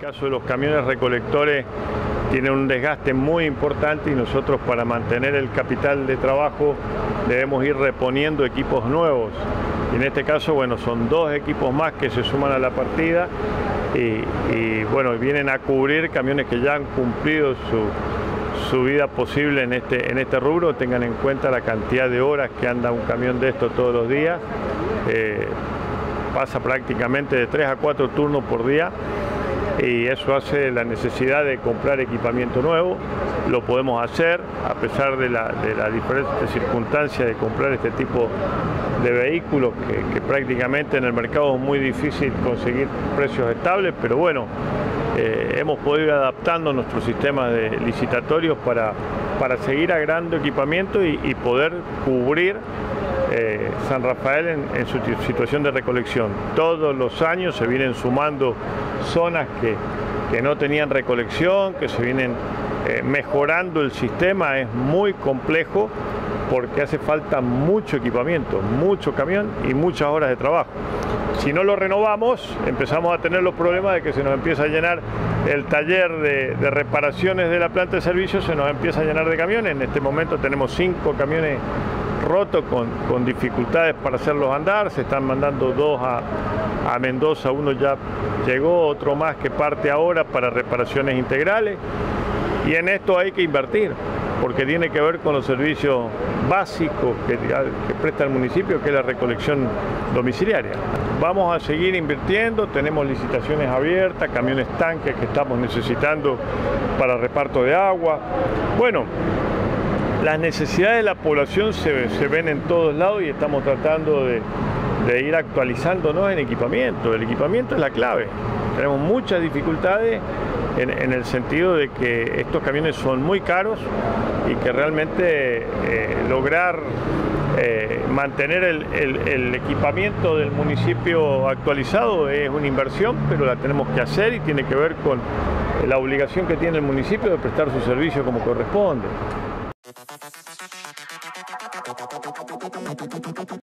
caso de los camiones recolectores tiene un desgaste muy importante y nosotros para mantener el capital de trabajo debemos ir reponiendo equipos nuevos. Y en este caso, bueno, son dos equipos más que se suman a la partida y, bueno, vienen a cubrir camiones que ya han cumplido su, vida posible en este, en este rubro. Tengan en cuenta la cantidad de horas que anda un camión de esto todos los días. Eh, pasa prácticamente de 3 a 4 turnos por día y eso hace la necesidad de comprar equipamiento nuevo. Lo podemos hacer a pesar de la, de diferente circunstancia de comprar este tipo de vehículos que, prácticamente en el mercado es muy difícil conseguir precios estables, pero bueno, eh, hemos podido ir adaptando nuestro sistema de licitatorios para, para seguir agrandando equipamiento y poder cubrir eh, San Rafael en, su situación de recolección. Todos los años se vienen sumando zonas que, no tenían recolección, que se vienen eh, mejorando el sistema, es muy complejo porque hace falta mucho equipamiento, mucho camión y muchas horas de trabajo. Si no lo renovamos, empezamos a tener los problemas de que se nos empieza a llenar el taller de, de reparaciones de la planta de servicio, se nos empieza a llenar de camiones. En este momento tenemos cinco camiones roto con, dificultades para hacerlos andar, se están mandando dos a, Mendoza, uno ya llegó, otro más que parte ahora para reparaciones integrales y en esto hay que invertir porque tiene que ver con los servicios básicos que, que, presta el municipio, que es la recolección domiciliaria. Vamos a seguir invirtiendo, tenemos licitaciones abiertas, camiones tanques que estamos necesitando para reparto de agua. Bueno, las necesidades de la población se, ven en todos lados y estamos tratando de, ir actualizándonos en equipamiento. El equipamiento es la clave. Tenemos muchas dificultades en, el sentido de que estos camiones son muy caros y que realmente eh, lograr eh, mantener el, equipamiento del municipio actualizado es una inversión, pero la tenemos que hacer y tiene que ver con la obligación que tiene el municipio de prestar su servicio como corresponde. たたたたたたたたたたたた。